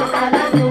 Thank you.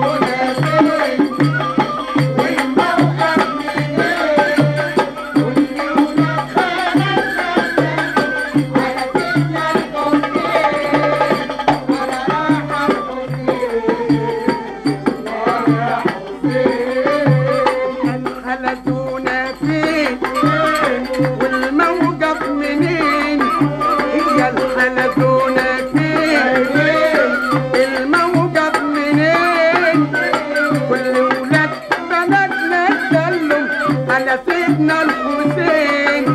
على سيدنا الحسين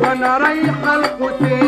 وأنا رايحه الحسين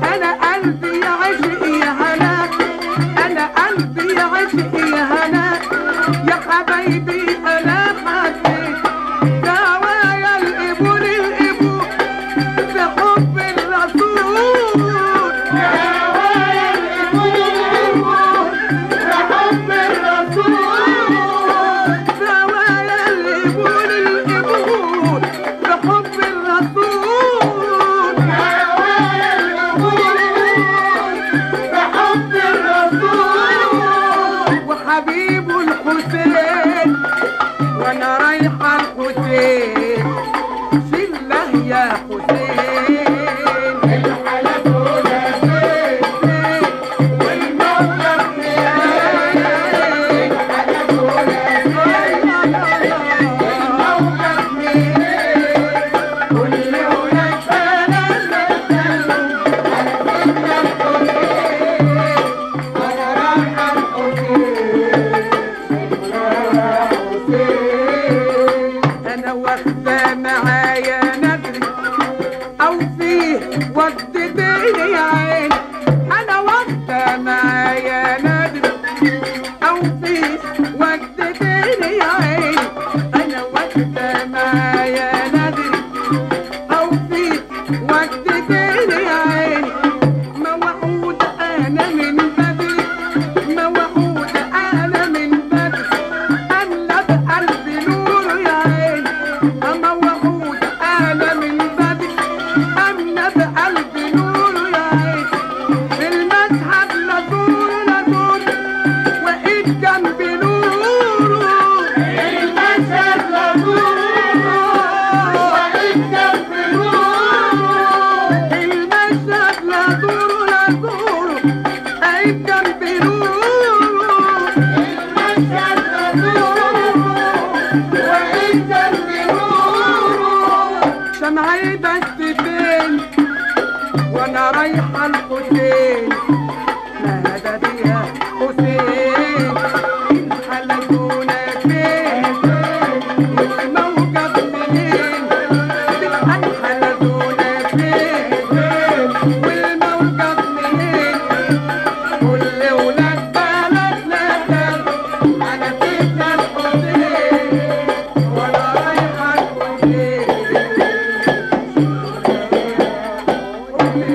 Yeah. تدعي انا وانت معايا عيبك فين وأنا رايحة الحسين. ما هذا يا حسين. حلقونا فين؟ والموقف منين؟ حلقونا فين؟ والموقف منين؟ كل ولاد بلدنا على فكره الحسين.